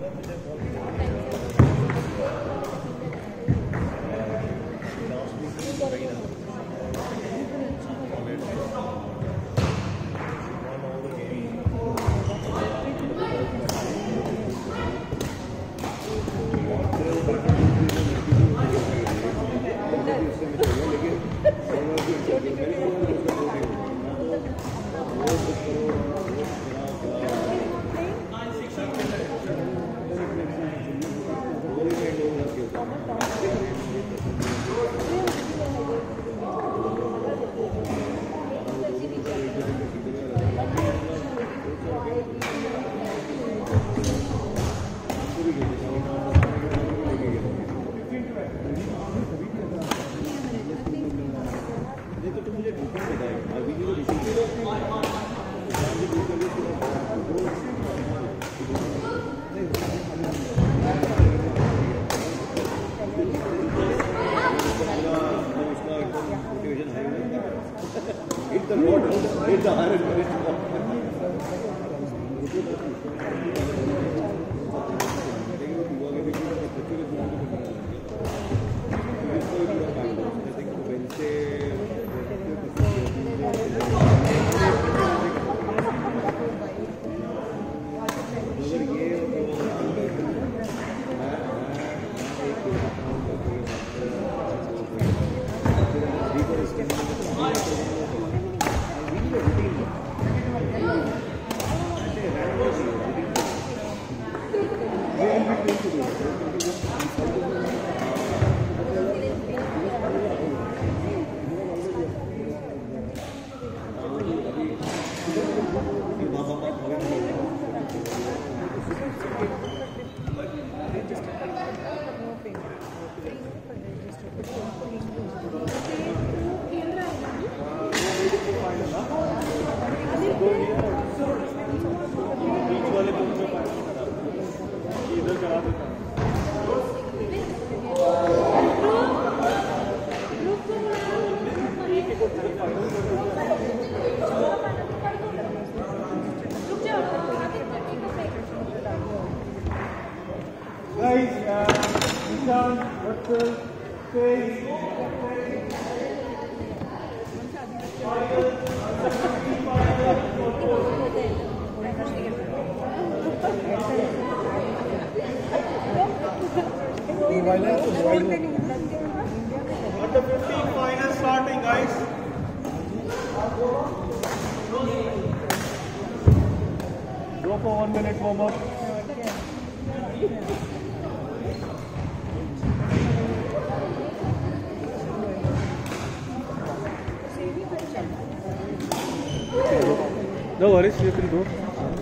Thank you. Hit the road, hit the iron, ありがとうございます。Hit the uh, Nishan, Vatsal, face. Under 15 final starting, guys. Go for one minute warm up. Dolores, filho do.